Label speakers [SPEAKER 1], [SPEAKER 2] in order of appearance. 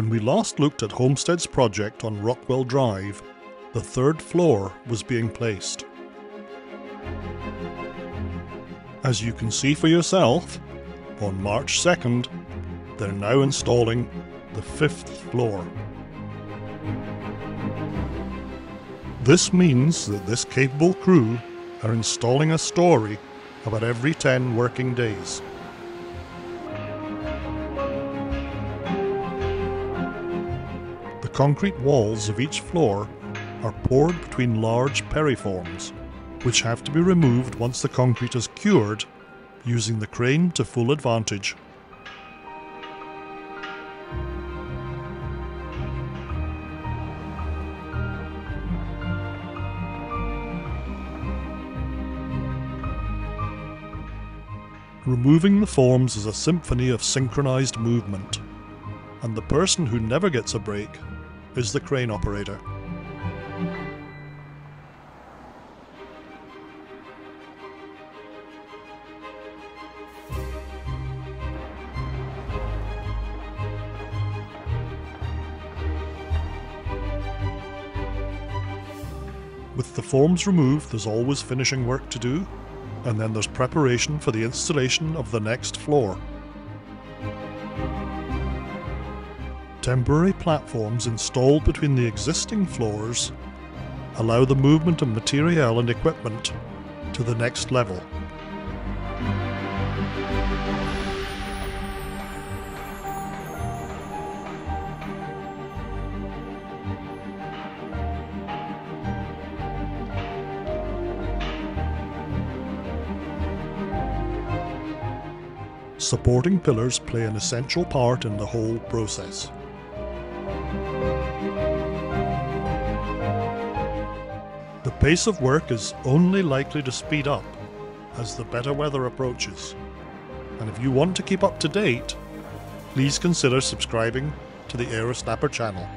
[SPEAKER 1] When we last looked at Homestead's project on Rockwell Drive, the third floor was being placed. As you can see for yourself, on March 2nd, they're now installing the fifth floor. This means that this capable crew are installing a story about every 10 working days. Concrete walls of each floor are poured between large periforms, which have to be removed once the concrete is cured using the crane to full advantage. Removing the forms is a symphony of synchronized movement, and the person who never gets a break is the crane operator. With the forms removed, there's always finishing work to do, and then there's preparation for the installation of the next floor. Temporary platforms installed between the existing floors allow the movement of material and equipment to the next level. Supporting pillars play an essential part in the whole process. Pace of work is only likely to speed up as the better weather approaches. And if you want to keep up to date, please consider subscribing to the Aerosnapper channel.